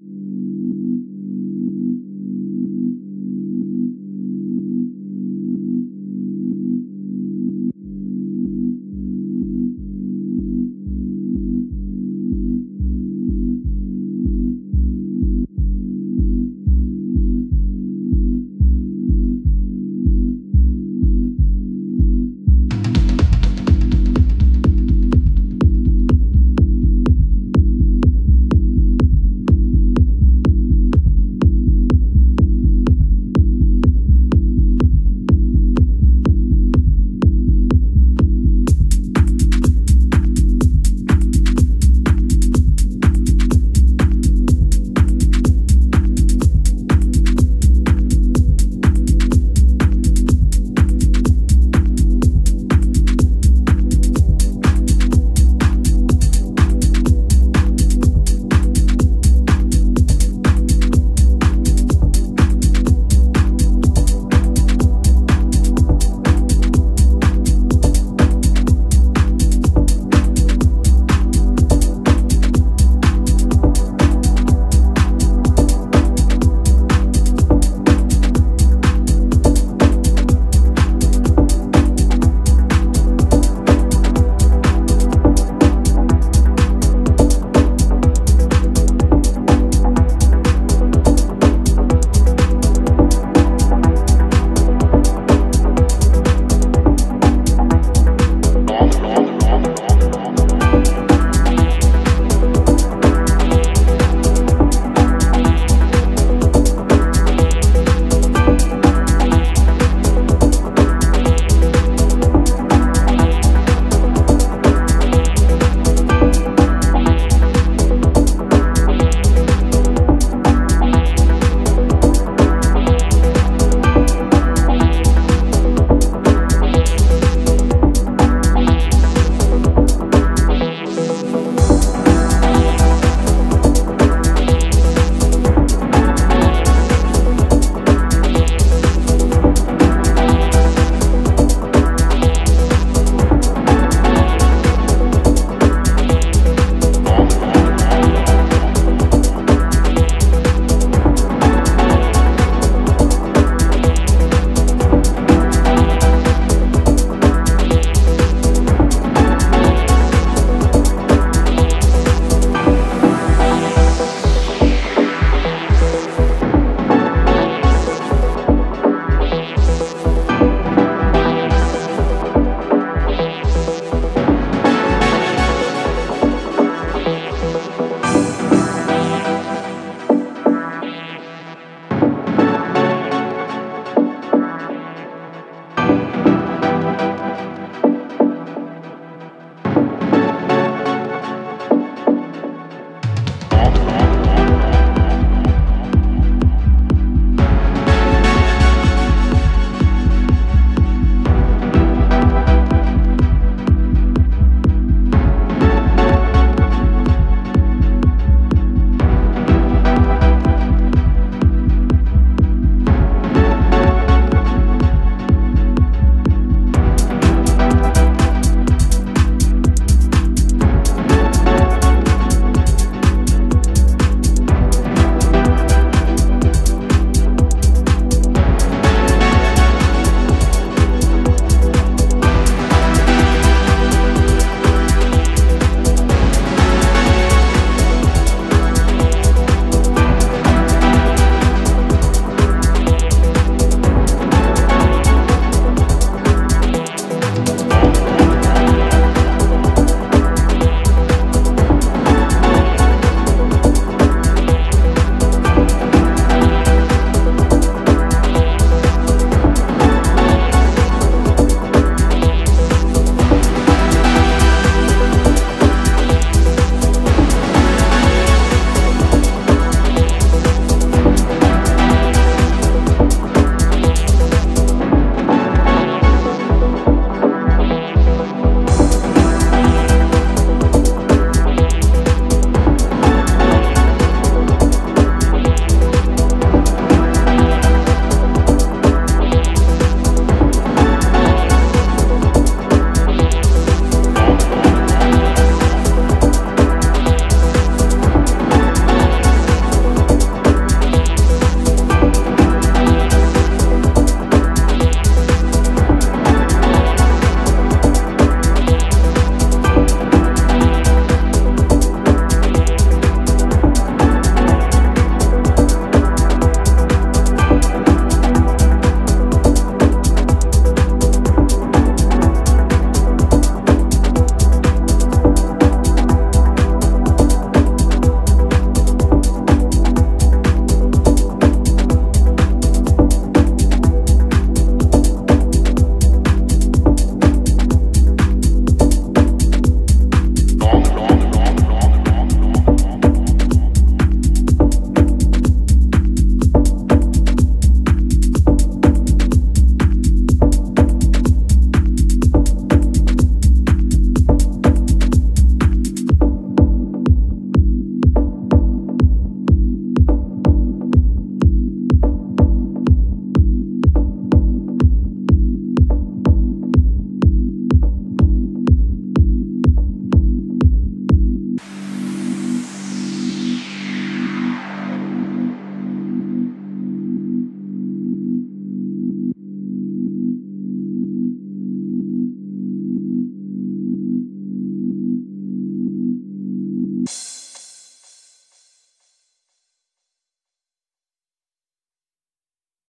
you